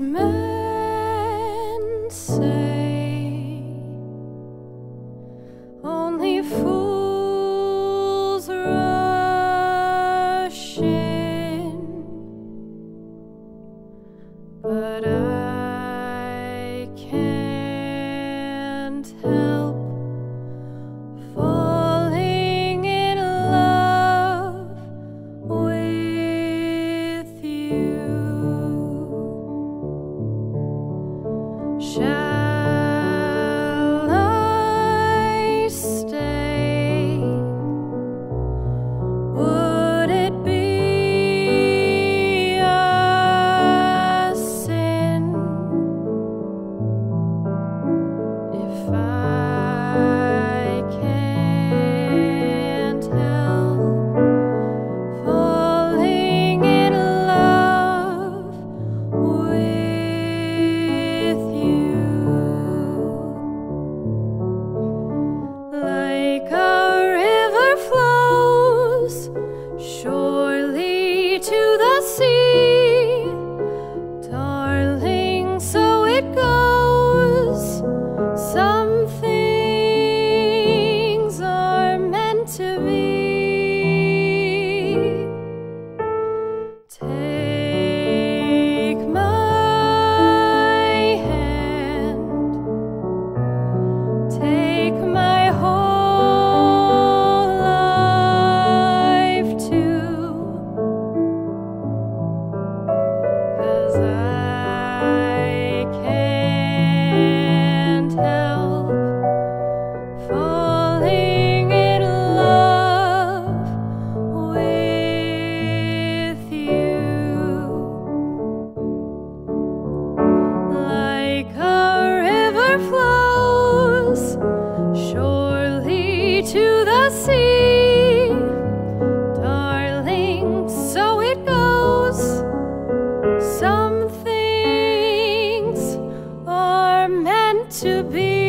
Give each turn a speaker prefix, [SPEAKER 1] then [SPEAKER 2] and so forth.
[SPEAKER 1] men say only fools rush in, but I. to be. Take my hand, take my whole life too. Cause I to be